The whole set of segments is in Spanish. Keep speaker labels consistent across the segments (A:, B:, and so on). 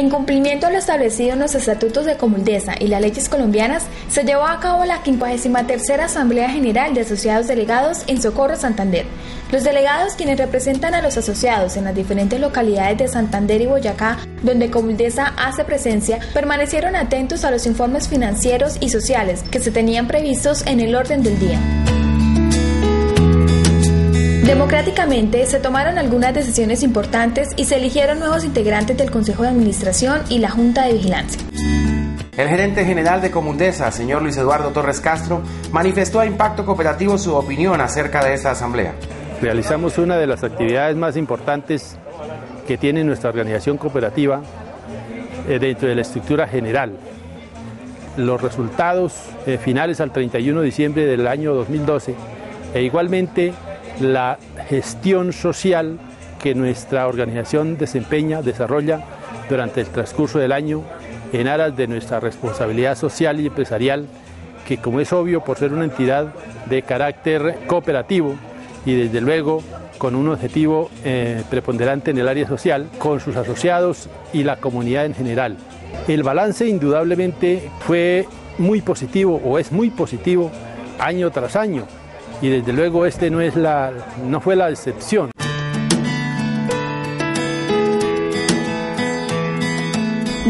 A: En cumplimiento a lo establecido en los estatutos de Comuldesa y las leyes colombianas, se llevó a cabo la 53 Asamblea General de Asociados Delegados en Socorro, Santander. Los delegados, quienes representan a los asociados en las diferentes localidades de Santander y Boyacá, donde Comuldesa hace presencia, permanecieron atentos a los informes financieros y sociales que se tenían previstos en el orden del día. Democráticamente se tomaron algunas decisiones importantes y se eligieron nuevos integrantes del Consejo de Administración y la Junta de Vigilancia.
B: El gerente general de Comundesa, señor Luis Eduardo Torres Castro, manifestó a Impacto Cooperativo su opinión acerca de esta asamblea.
C: Realizamos una de las actividades más importantes que tiene nuestra organización cooperativa eh, dentro de la estructura general. Los resultados eh, finales al 31 de diciembre del año 2012 e igualmente la gestión social que nuestra organización desempeña, desarrolla durante el transcurso del año en aras de nuestra responsabilidad social y empresarial, que como es obvio por ser una entidad de carácter cooperativo y desde luego con un objetivo eh, preponderante en el área social, con sus asociados y la comunidad en general. El balance indudablemente fue muy positivo o es muy positivo año tras año y desde luego este no, es la, no fue la excepción.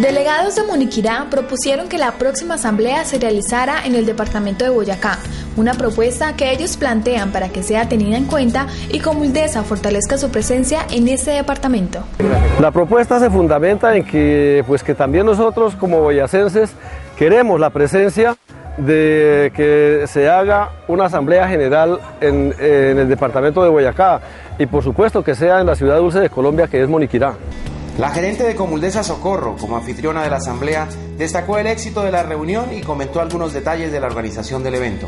A: Delegados de Muniquirá propusieron que la próxima asamblea se realizara en el departamento de Boyacá, una propuesta que ellos plantean para que sea tenida en cuenta y Comuldesa fortalezca su presencia en este departamento.
D: La propuesta se fundamenta en que, pues, que también nosotros como boyacenses queremos la presencia de que se haga una asamblea general en, el departamento de Boyacá y por supuesto que sea en la ciudad dulce de Colombia que es Moniquirá.
B: La gerente de Comuldesa Socorro, como anfitriona de la asamblea, destacó el éxito de la reunión y comentó algunos detalles de la organización del evento.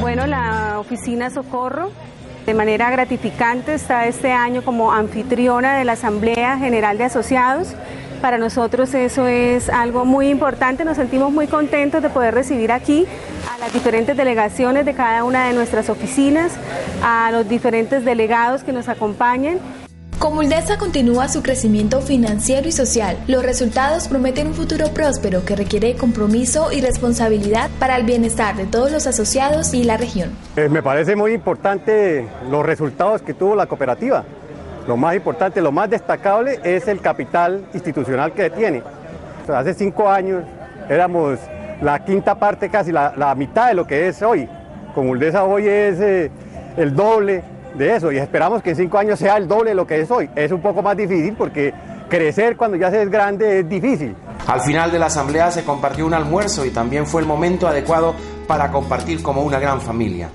E: Bueno, la oficina Socorro de manera gratificante está este año como anfitriona de la Asamblea General de Asociados para nosotros eso es algo muy importante, nos sentimos muy contentos de poder recibir aquí a las diferentes delegaciones de cada una de nuestras oficinas, a los diferentes delegados que nos acompañen.
A: Comuldesa continúa su crecimiento financiero y social. Los resultados prometen un futuro próspero que requiere compromiso y responsabilidad para el bienestar de todos los asociados y la región.
F: Eh, me parece muy importante los resultados que tuvo la cooperativa. Lo más importante, lo más destacable es el capital institucional que tiene. hace cinco años éramos la quinta parte, casi la, mitad de lo que es hoy. Comuldesa hoy es eh, el doble de eso y esperamos que en cinco años sea el doble de lo que es hoy. Es un poco más difícil porque crecer cuando ya se es grande es difícil.
B: Al final de la asamblea se compartió un almuerzo y también fue el momento adecuado para compartir como una gran familia.